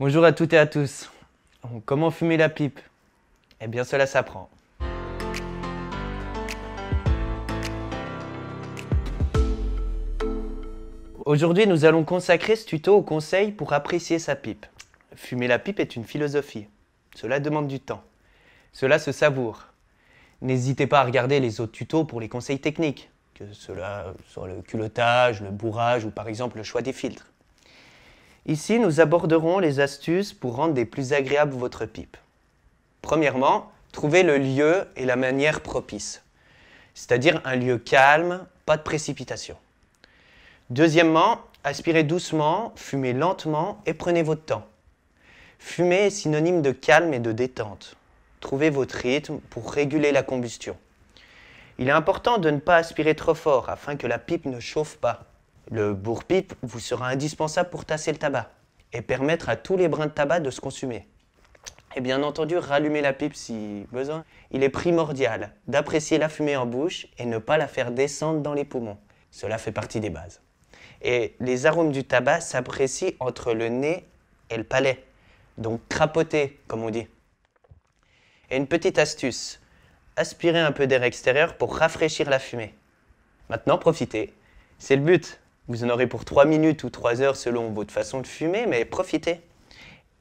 Bonjour à toutes et à tous. Comment fumer la pipe? Eh bien cela s'apprend. Aujourd'hui, nous allons consacrer ce tuto au conseil pour apprécier sa pipe. Fumer la pipe est une philosophie. Cela demande du temps. Cela se savoure. N'hésitez pas à regarder les autres tutos pour les conseils techniques, que cela soit le culottage, le bourrage ou par exemple le choix des filtres. Ici, nous aborderons les astuces pour rendre des plus agréables votre pipe. Premièrement, trouvez le lieu et la manière propice, c'est-à-dire un lieu calme, pas de précipitation. Deuxièmement, aspirez doucement, fumez lentement et prenez votre temps. Fumer est synonyme de calme et de détente. Trouvez votre rythme pour réguler la combustion. Il est important de ne pas aspirer trop fort afin que la pipe ne chauffe pas. Le bourre-pipe vous sera indispensable pour tasser le tabac et permettre à tous les brins de tabac de se consumer. Et bien entendu, rallumer la pipe si besoin. Il est primordial d'apprécier la fumée en bouche et ne pas la faire descendre dans les poumons. Cela fait partie des bases. Et les arômes du tabac s'apprécient entre le nez et le palais. Donc crapoter, comme on dit. Et une petite astuce, aspirez un peu d'air extérieur pour rafraîchir la fumée. Maintenant, profitez. C'est le but. Vous en aurez pour 3 minutes ou 3 heures selon votre façon de fumer, mais profitez.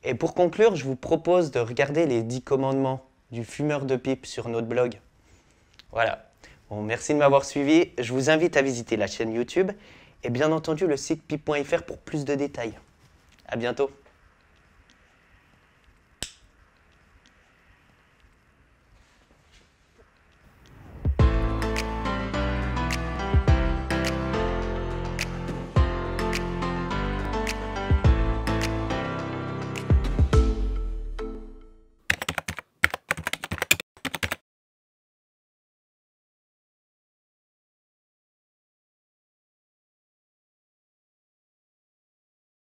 Et pour conclure, je vous propose de regarder les 10 commandements du fumeur de pipe sur notre blog. Voilà. Bon, merci de m'avoir suivi. Je vous invite à visiter la chaîne YouTube et bien entendu le site pipe.fr pour plus de détails. À bientôt.